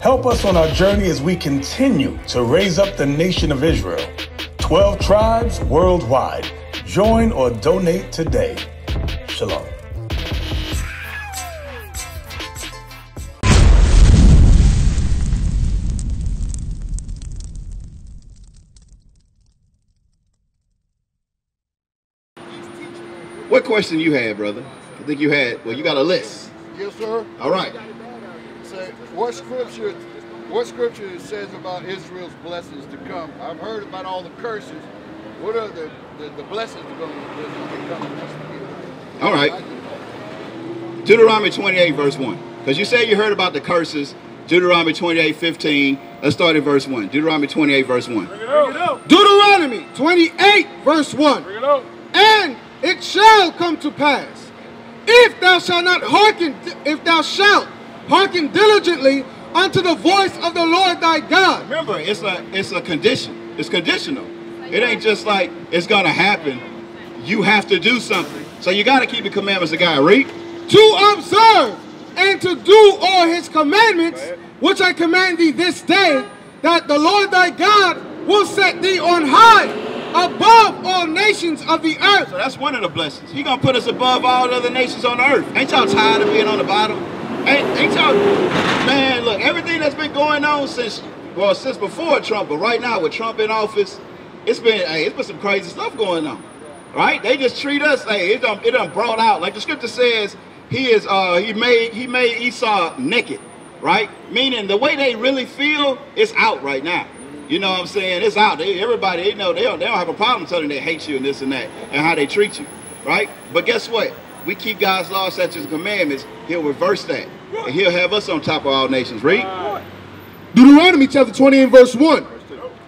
Help us on our journey as we continue to raise up the nation of Israel. 12 tribes worldwide. Join or donate today. Shalom. What question you had, brother? I think you had, well, you got a list. Yes, sir. All right. Say, what scripture, what scripture says about Israel's blessings to come? I've heard about all the curses. What are the, the, the blessings that are going to come? All right. Deuteronomy 28, verse 1. Because you said you heard about the curses. Deuteronomy 28, 15. Let's start at verse 1. Deuteronomy 28, verse 1. Deuteronomy 28, verse 1. And it shall come to pass, if thou shalt not hearken, if thou shalt hearken diligently unto the voice of the Lord thy God. Remember, it's a it's a condition. It's conditional. It ain't just like it's gonna happen. You have to do something. So you gotta keep the commandments of God. Read. To observe and to do all his commandments, which I command thee this day, that the Lord thy God will set thee on high above all nations of the earth. So that's one of the blessings. He gonna put us above all other nations on the earth. Ain't y'all tired of being on the bottom? Ain't y'all, man, look, everything that's been going on since, well, since before Trump, but right now with Trump in office, it's been, hey, it's been some crazy stuff going on, right? They just treat us, hey, it done, it done brought out, like the scripture says, he is, uh, he made, he made Esau naked, right? Meaning the way they really feel is out right now. You know what I'm saying? It's out. They, everybody, they know they don't, they don't have a problem telling they hate you and this and that and how they treat you, right? But guess what? We keep God's laws, statutes, and commandments. He'll reverse that. And he'll have us on top of all nations. Read. Deuteronomy chapter 20 and verse 1.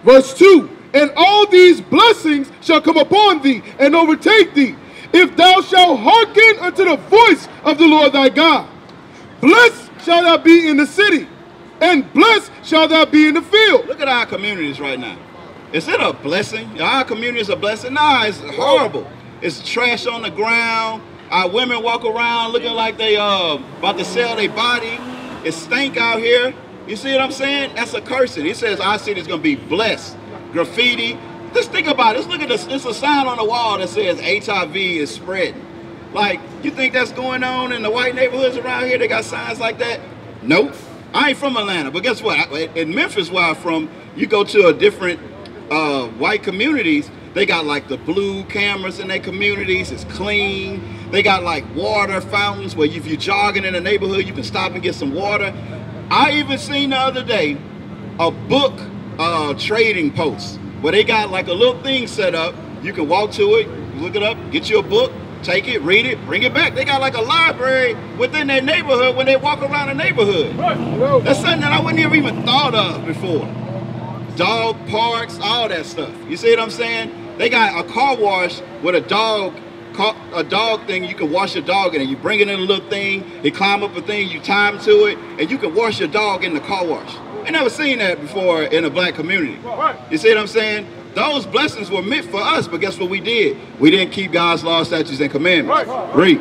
Verse 2. And all these blessings shall come upon thee and overtake thee, if thou shalt hearken unto the voice of the Lord thy God. Blessed shall thou be in the city, and blessed shall thou be in the field. Look at our communities right now. Is it a blessing? Our community is a blessing? Nah, it's horrible. It's trash on the ground. Our women walk around looking like they uh about to sell their body. It stink out here. You see what I'm saying? That's a cursing. He says our city is gonna be blessed. Graffiti. Just think about it. Look at this. There's a sign on the wall that says HIV is spreading. Like, you think that's going on in the white neighborhoods around here? They got signs like that? Nope. I ain't from Atlanta, but guess what? In Memphis, where I'm from, you go to a different uh, white communities, they got like the blue cameras in their communities. It's clean. They got like water fountains where if you're jogging in the neighborhood, you can stop and get some water. I even seen the other day a book uh, trading post where they got like a little thing set up. You can walk to it, look it up, get you a book, take it, read it, bring it back. They got like a library within their neighborhood when they walk around the neighborhood. That's something that I wouldn't have even thought of before. Dog parks, all that stuff. You see what I'm saying? They got a car wash with a dog a dog thing. You can wash your dog in and you bring it in a little thing. They climb up a thing. You time to it. And you can wash your dog in the car wash. I never seen that before in a black community. You see what i'm saying? Those blessings were meant for us but guess what we did? We didn't keep god's law, statutes and commandments. Read.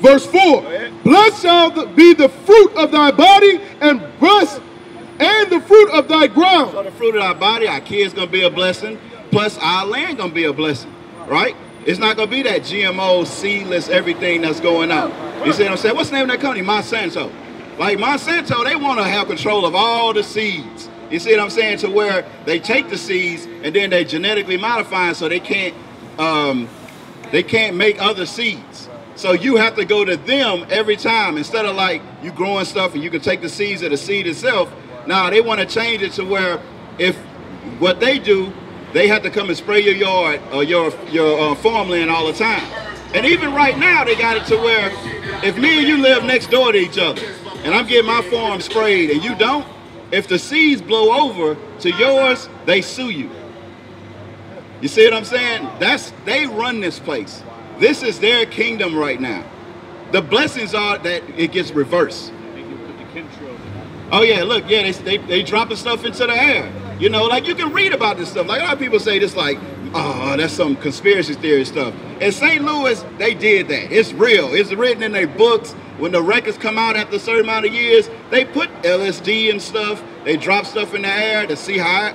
Verse 4 Blessed shall be the fruit of thy body, and blessed and the fruit of thy ground. So the fruit of our body, our kids gonna be a blessing, plus our land gonna be a blessing, right? It's not gonna be that GMO, seedless, everything that's going on. You see what I'm saying? What's the name of that company? Monsanto. Like Monsanto, they want to have control of all the seeds. You see what I'm saying? To where they take the seeds and then they genetically modify so they can't um, they can't make other seeds. So you have to go to them every time instead of like you growing stuff and you can take the seeds of the seed itself. Now they want to change it to where if what they do, they have to come and spray your yard or your your uh, farmland all the time. And even right now, they got it to where if me and you live next door to each other, and I'm getting my farm sprayed and you don't, If the seeds blow over to yours, they sue you. You see what I'm saying? That's they run this place. This is their kingdom right now. The blessings are that it gets reversed. Oh yeah, look, yeah, they they, they dropping stuff into the air. You know, like you can read about this stuff. Like a lot of people say this like, oh, that's some conspiracy theory stuff. In St. Louis, they did that. It's real. It's written in their books. When the records come out after a certain amount of years, they put LSD and stuff. They drop stuff in the air to see how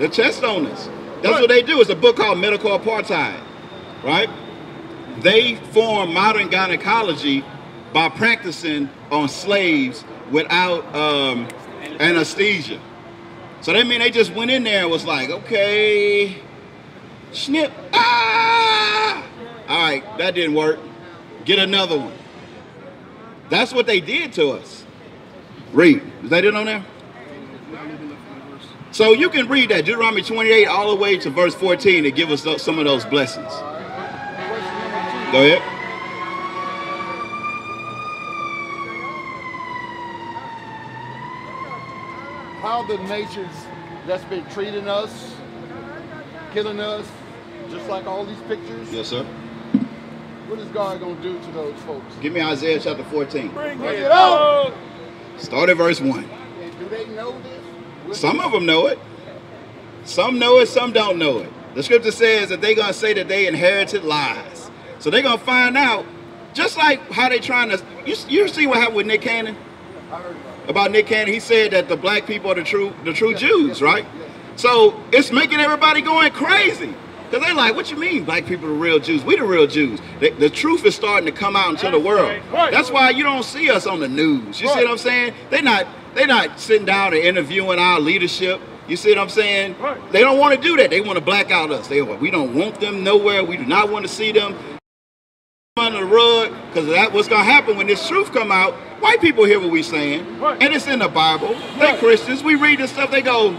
the chest owners. That's what they do. It's a book called Medical Apartheid, right? They form modern gynecology by practicing on slaves without um, anesthesia. So that mean they just went in there and was like, okay, snip, ah! All right, that didn't work. Get another one. That's what they did to us. Read. Is that it on there? So you can read that, Deuteronomy 28 all the way to verse 14 to give us some of those blessings. Go ahead. How the nations that's been treating us, killing us, just like all these pictures. Yes, sir. What is God gonna do to those folks? Give me Isaiah chapter 14. Bring it out. Start at verse 1. And do they know this? What- Some of them know it. Some know it, some don't know it. The scripture says that they're going to say that they inherited lies. So they're going to find out, just like how they trying to. You, you see what happened with Nick Cannon? I heard about Nick Cannon, he said that the black people are the true, the true Jews, right? So it's making everybody going crazy. Because they're like, what you mean black people are the real Jews? We the real Jews. The, the truth is starting to come out into the world. That's why you don't see us on the news. You see what I'm saying? They're not, they're not sitting down and interviewing our leadership. You see what I'm saying? They don't want to do that. They want to black out us. They we don't want them nowhere. We do not want to see them under the rug because that what's gonna happen when this truth come out. White people hear what we're saying, and it's in the Bible. They Christians. We read this stuff. They go,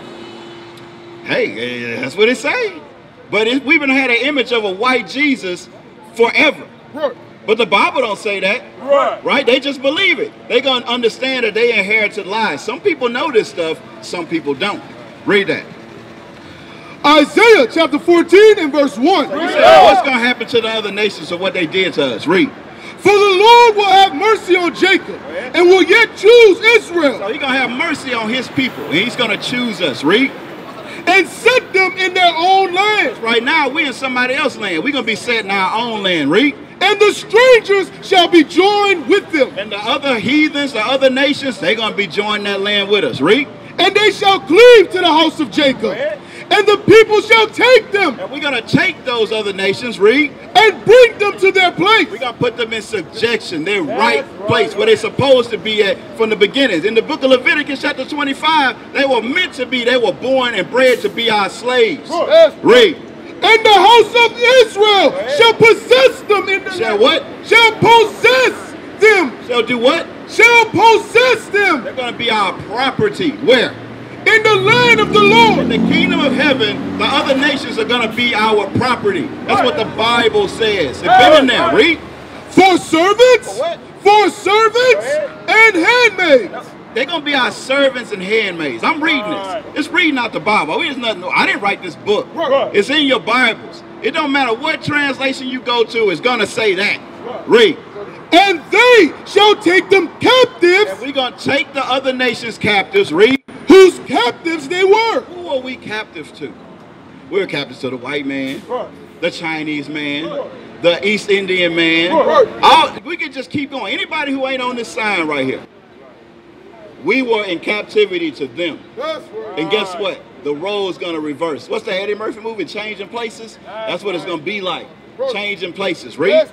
"Hey, that's what it say." But it, we've been had an image of a white Jesus forever. Right. But the Bible don't say that. Right. Right? They just believe it. They gonna understand that they inherited lies. Some people know this stuff. Some people don't. Read that. Isaiah chapter 14 and verse 1. He said, What's gonna happen to the other nations of what they did to us? Read. For the Lord will have mercy on Jacob and will yet choose Israel So he's gonna have mercy on his people, and he's gonna choose us. Read. and set them in their own land. Right now, we in somebody else's land. We're gonna be set in our own land. Read. And the strangers shall be joined with them. And the other heathens, the other nations, they're gonna be joining that land with us. Read. And they shall cleave to the house of Jacob. And the people shall take them And we're gonna take those other nations. Read. and bring them to their place. We're gonna put them in subjection, their right place where they're supposed to be at from the beginnings. In the book of Leviticus, chapter 25, they were meant to be, they were born and bred to be our slaves. Yes. Read. And the house of Israel shall possess them in the Shall what? Shall possess them. Shall do what? Shall possess them They're gonna be our property. Where? In the land of the Lord. In the kingdom of heaven, the other nations are gonna be our property. That's what the Bible says. It's been in there. Read. For servants, For for servants and handmaids. They're gonna be our servants and handmaids. I'm reading this. It's reading out the Bible. There's nothing. I didn't write this book. It's in your Bibles. It don't matter what translation you go to. It's gonna say that. Read. And they shall take them And captives, we're gonna take the other nations captives. Read. Whose captives they were. Who are we captives to? We're captives to the white man, the Chinese man, the East Indian man. Right. All, we can just keep going. Anybody who ain't on this sign right here. We were in captivity to them. That's right. And guess what? The role's gonna reverse. What's the Eddie Murphy movie? Changing places? That's what it's gonna be like. Changing places. Read.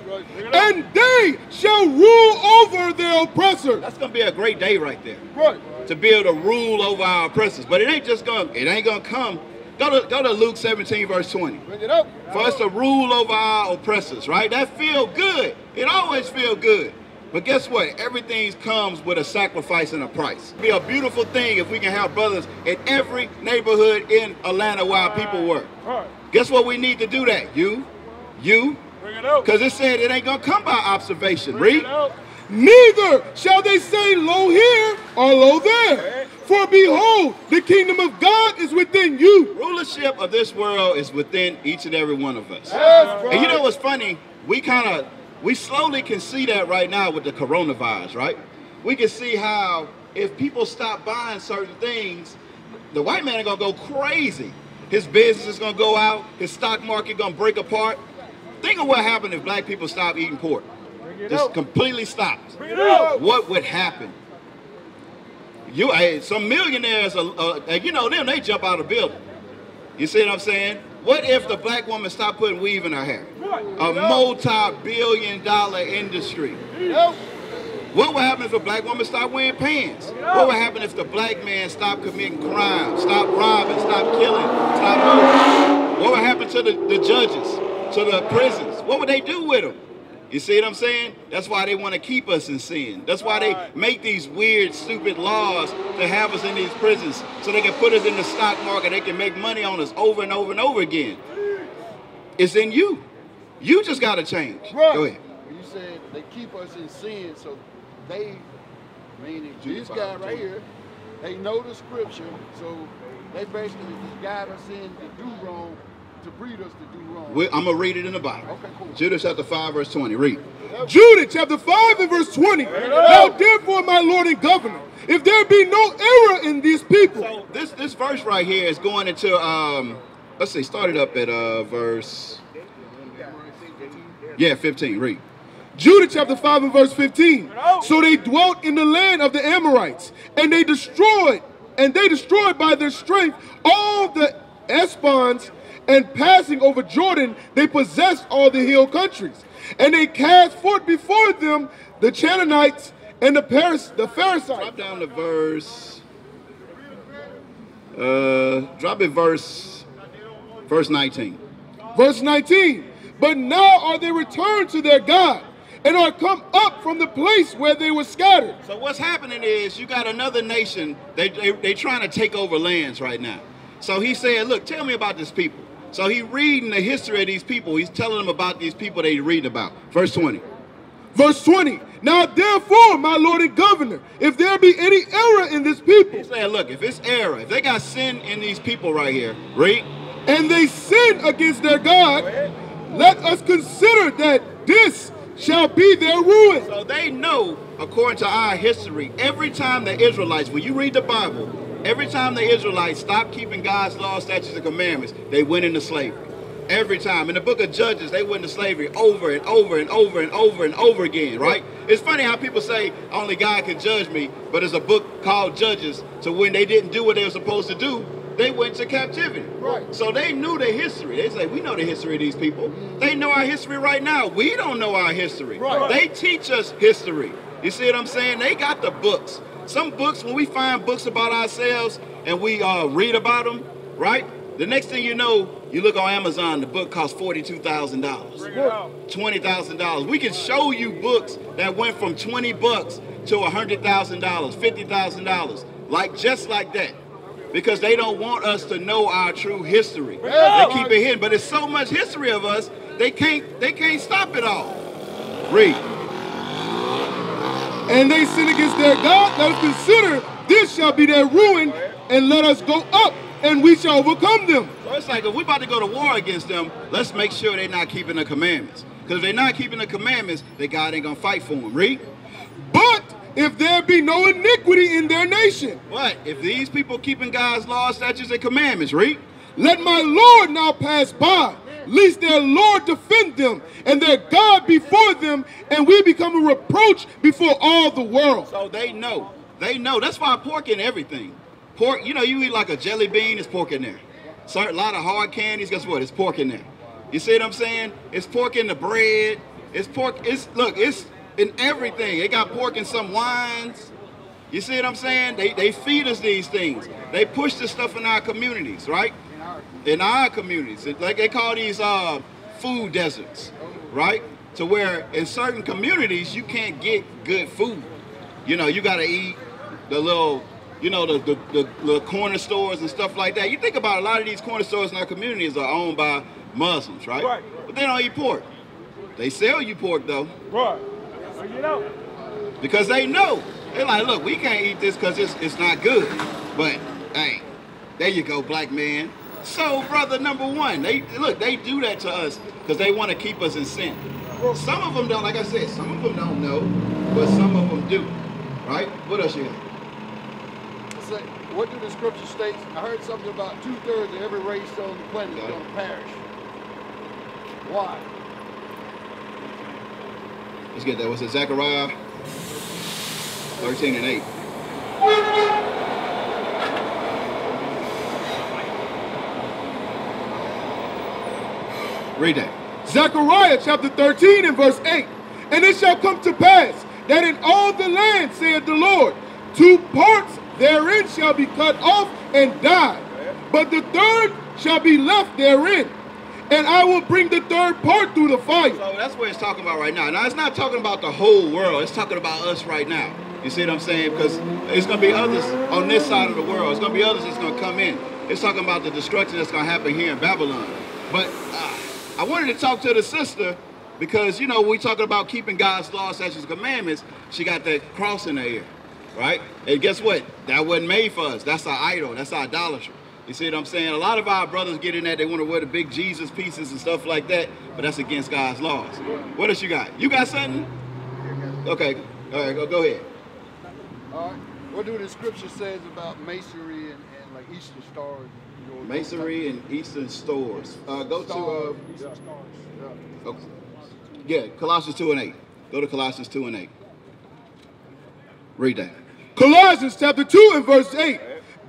And they shall rule over their oppressors. That's gonna be a great day right there. Right. To be able to rule over our oppressors. But it ain't just gonna, it ain't gonna come. Go to go to Luke 17, verse 20. Bring it up. For us to rule over our oppressors, right? That feel good. It always feel good. But guess what? Everything comes with a sacrifice and a price. Be a beautiful thing if we can have brothers in every neighborhood in Atlanta where our people work. Guess what we need to do that? You, you, Bring it out. because it said it ain't gonna come by observation. Read. Neither shall they say, Lo here or lo there. For behold, the kingdom of God is within you. Rulership of this world is within each and every one of us. That's And you know what's funny? We kind of, we slowly can see that right now with the coronavirus, right? We can see how if people stop buying certain things, the white man is gonna go crazy. His business is gonna go out. His stock market gonna break apart. Think of what happened if black people stopped eating pork. Just completely stopped. What would happen? You, hey, some millionaires, are, uh, you know them, they jump out of building. You see what I'm saying? What if the black woman stopped putting weave in her hair? A multi-billion dollar industry. What would happen if a black woman stopped wearing pants? What would happen if the black man stopped committing crime, stopped robbing, stopped killing, stopped murdering? What would happen to the, the judges, to the prisons? What would they do with them? You see what I'm saying? That's why they want to keep us in sin. That's why they make these weird, stupid laws to have us in these prisons so they can put us in the stock market. They can make money on us over and over and over again. It's in you. You just got to change. Right. Go ahead. You said they keep us in sin, so they, meaning this guy right here, they know the scripture, so they basically just guide us in to do wrong, to breed us to do wrong. I'm going to read it in the Bible. Okay, cool. Judith chapter 5, verse 20. Read. Judith chapter 5 and verse 20. Now therefore, my Lord and Governor, if there be no error in these people, So this this verse right here is going into um let's see, started up at uh verse yeah, 15. Read. Judith chapter 5 and verse 15. So they dwelt in the land of the Amorites, and they destroyed, and they destroyed by their strength all the Esebon, and passing over Jordan, they possessed all the hill countries. And they cast forth before them the Canaanites and the Paris, the Pharisees. Drop down to verse uh drop it verse verse 19. Verse 19. But now are they returned to their God, and are come up from the place where they were scattered. So what's happening is you got another nation, they they they trying to take over lands right now. So he said, look, tell me about this people. So he reading the history of these people. He's telling them about these people they reading about. Verse 20. Verse 20. Now therefore, my Lord and Governor, if there be any error in this people, He's saying, look, if it's error, if they got sin in these people right here, read. and they sin against their God, let us consider that this shall be their ruin. So they know, according to our history, every time the Israelites, when you read the Bible, every time the Israelites stopped keeping God's laws, statutes, and commandments, they went into slavery. Every time. In the book of Judges, they went into slavery over and over and over and over and over again, right? It's funny how people say only God can judge me, but there's a book called Judges. So when they didn't do what they were supposed to do, they went to captivity. Right. So they knew the history. They say, we know the history of these people. They know our history right now. We don't know our history. Right. They teach us history. You see what I'm saying? They got the books. Some books, when we find books about ourselves and we uh, read about them, right? The next thing you know, you look on Amazon, the book costs $42,000. $20,000. We can show you books that went from 20 bucks to $100,000, $50,000. Like just like that. Because they don't want us to know our true history. They keep it hidden. But it's so much history of us, they can't they can't stop it all. Read. And they sin against their God, let us consider this shall be their ruin, and let us go up, and we shall overcome them. So it's like if we're about to go to war against them, let's make sure they're not keeping the commandments. Because if they're not keeping the commandments, then God ain't gonna fight for them. Read. But if there be no iniquity in their nation, What? If these people keeping God's laws, statutes, and commandments, read. let my Lord now pass by, lest their Lord defend them, and their God before them, and we become a reproach before all the world. So they know. They know. That's why pork in everything. Pork, you know, you eat like a jelly bean, it's pork in there. So a lot of hard candies, guess what? It's pork in there. You see what I'm saying? It's pork in the bread. It's pork. It's look. It's in everything. They got pork in some wines. You see what I'm saying? They they feed us these things. They push this stuff in our communities, right? In our communities, like they call these uh, food deserts, right? To where in certain communities you can't get good food. You know, you got to eat the little, you know, the, the, the corner stores and stuff like that. You think about a lot of these corner stores in our communities are owned by Muslims, right? Right. But they don't eat pork. They sell you pork though, Right. Bring it out. because they know They're like, look, we can't eat this because it's, it's not good. But, hey, there you go, black man. So, brother number one, they look, they do that to us because they want to keep us in sin. Well, some of them don't, like I said, some of them don't know, but some of them do. Right? What else you got? Say, what do the scripture state? I heard something about two thirds of every race on the planet is going to perish. Why? Let's get that. What's it? Zechariah 13 and 8. Read that. Zechariah chapter 13 and verse 8. And it shall come to pass that in all the land, saith the Lord, two parts therein shall be cut off and die, but the third shall be left therein. And I will bring the third part through the fire. So that's what it's talking about right now. Now it's not talking about the whole world. It's talking about us right now. You see what I'm saying? Because it's going to be others on this side of the world. It's going to be others that's going to come in. It's talking about the destruction that's going to happen here in Babylon. But uh, I wanted to talk to the sister because you know we talking about keeping God's laws, and commandments. She got that cross in her ear, right? And guess what? That wasn't made for us. That's our idol. That's our idolatry. You see what I'm saying? A lot of our brothers get in that they want to wear the big Jesus pieces and stuff like that, but that's against God's laws. What else you got? You got something? Okay. All right. Go, go ahead. All right. What do the scripture says about masonry and, and like Easter stars? Masonry and Eastern stars. Uh, go to uh, okay. yeah Colossians two and eight. Go to Colossians two and eight. Read that. Colossians chapter 2 and verse 8.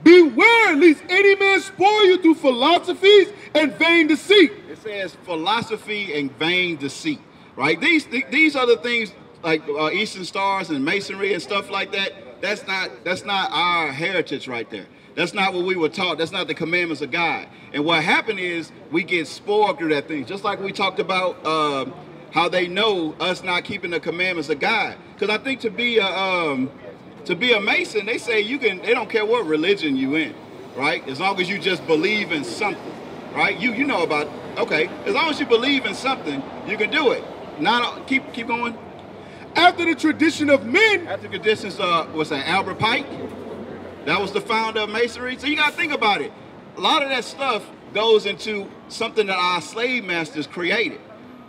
Beware lest any man spoil you through philosophies and vain deceit. It says philosophy and vain deceit, right? These th- these are the things like uh, Eastern stars and masonry and stuff like that. That's not that's not our heritage right there. That's not what we were taught. That's not the commandments of God. And what happened is we get spoiled through that thing. Just like we talked about um, how they know us not keeping the commandments of God. Because I think to be a um, to be a Mason, they say you can. They don't care what religion you in, right? As long as you just believe in something, right? You you know about okay. As long as you believe in something, you can do it. Not keep keep going. After the tradition of men, After the traditions, uh, what's that? Albert Pike. That was the founder of Masonry. So you got to think about it. A lot of that stuff goes into something that our slave masters created,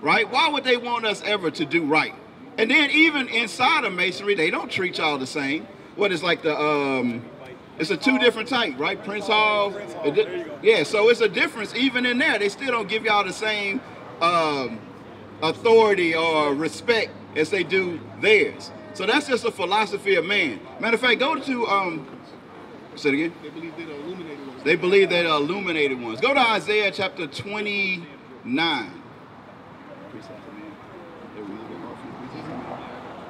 right? Why would they want us ever to do right? And then even inside of Masonry, they don't treat y'all the same. What is like the um, it's a two different type, right? Prince Hall. a di- Yeah, so it's a difference even in there. They still don't give y'all the same um, authority or respect as they do theirs. So that's just a philosophy of man. Matter of fact, go to um, say it again. they believe they're the illuminated ones. They believe they're the illuminated ones. Go to Isaiah chapter 29.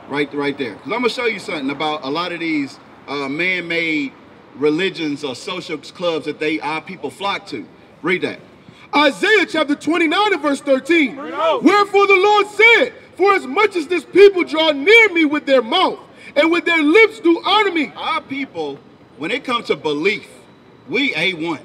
Right, right there. Because I'm gonna show you something about a lot of these uh, man-made religions or social clubs that they our people flock to. Read that. Isaiah chapter 29 and verse 13. Wherefore the Lord said, For as much as this people draw near me with their mouth, and with their lips do honor me, Our people, when it comes to belief, we A1.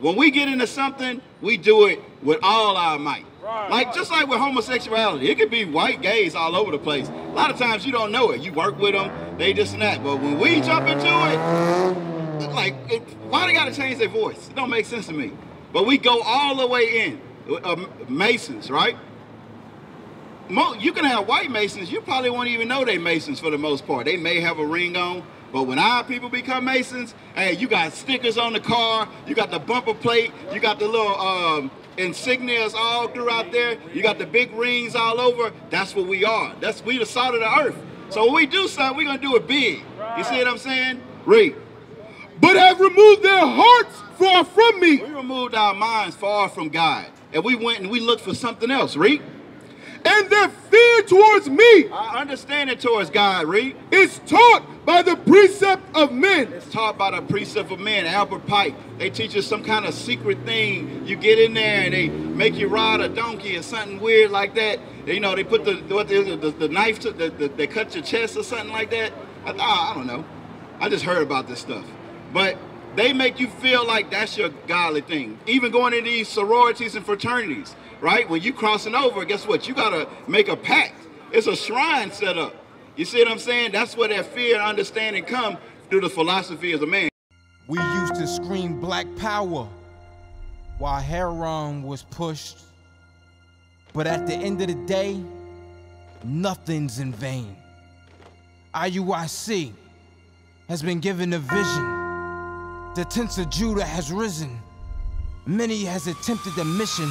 When we get into something, we do it with all our might. like just like with homosexuality, it could be white gays all over the place. A lot of times you don't know it. You work with them, they just and that. But when we jump into it, like, it, why they gotta change their voice? It don't make sense to me. But we go all the way in. Uh, Masons, right? Mo- you can have white masons, you probably won't even know they masons for the most part. They may have a ring on, but when our people become masons, hey, you got stickers on the car, you got the bumper plate, you got the little um, insignias all throughout there, you got the big rings all over. That's what we are. That's we the salt of the earth. So when we do something, we're gonna do it big. You see what I'm saying? Read. but have removed their hearts far from me. We removed our minds far from God, and we went and we looked for something else. Read. And their fear towards me Our understanding towards God. Read. It's taught by the precept of men. It's taught by the precept of men, Albert Pike. They teach us some kind of secret thing. You get in there and they make you ride a donkey or something weird like that. You know, they put the what the, the, the knife to the, the they cut your chest or something like that. I, I, I don't know. I just heard about this stuff, but they make you feel like that's your godly thing. Even going into these sororities and fraternities, right? When you crossing over, guess what? You gotta make a pact. It's a shrine set up. You see what I'm saying? That's where that fear and understanding come through the philosophy of a man. We used to scream black power while heroin was pushed. But at the end of the day, nothing's in vain. IUIC has been given a vision. The tents of Judah has risen. Many has attempted the mission,